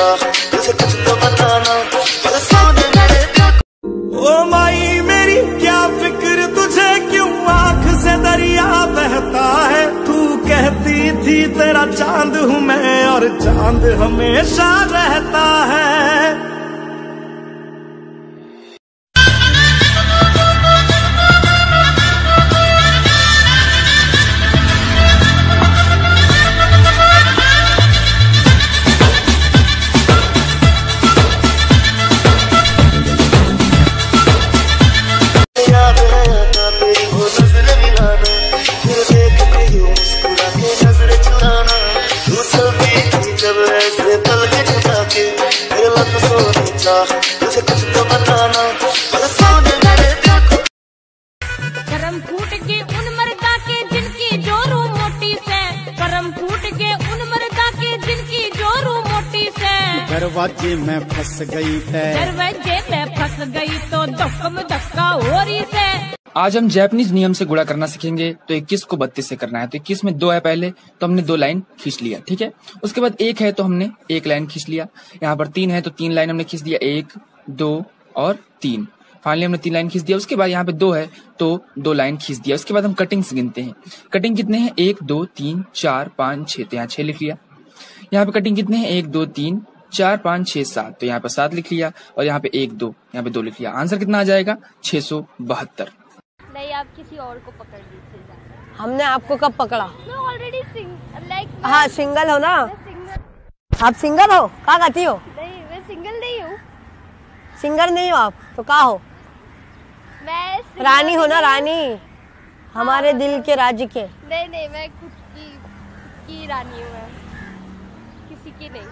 चाह तुझे कुछ तो बताना। माई मेरी, क्या फ़िक्र तुझे क्यों आँख से दरिया बहता है? तू कहती थी, तेरा चाँद हूँ मैं, और चाँद हमेशा रहता है। करम फूट के उन मर्दा के जिनकी जोरू मोटी से करम फूट के उन मर्दा के जिनकी जोरू मोटी से दरवाजे में फंस गई है। दरवाजे में फंस गई तो धक्कम धक्का हो रही से आज हम जैपनीज नियम से गुणा करना सीखेंगे। तो 21 को 32 से करना है। तो 21 में दो है पहले तो हमने दो लाइन खींच लिया, ठीक है? उसके बाद एक है तो हमने एक लाइन खींच लिया। यहाँ पर तीन है तो तीन लाइन हमने खींच दिया, एक, दो और तीन। फाइनली हमने तीन लाइन खींच दिया। उसके बाद यहाँ पे दो है तो दो लाइन खींच दिया। उसके बाद हम कटिंग से गिनते हैं। कटिंग कितने हैं? एक, दो, तीन, चार, पाँच, छह। तो यहाँ छह लिख लिया। यहाँ पे कटिंग कितने हैं? एक, दो, तीन, चार, पाँच, छह, सात। तो यहाँ पे सात लिख लिया और यहाँ पे एक, दो, यहाँ पे दो लिख लिया। आंसर कितना आ जाएगा? छह सौ बहत्तर। आप किसी और को पकड़ लीजिए हमने आपको कब पकड़ा? ऑलरेडी लाइक हाँ सिंगल हो ना? सिंगल आप सिंगल हो? कहा गाती हो? नहीं मैं सिंगल नहीं हूँ। सिंगर नहीं हो आप तो कहाँ हो? मैं रानी हो ना रानी? हमारे दिल के राज्य के। नहीं नहीं मैं खुद की की रानी हूँ मैं किसी की नहीं।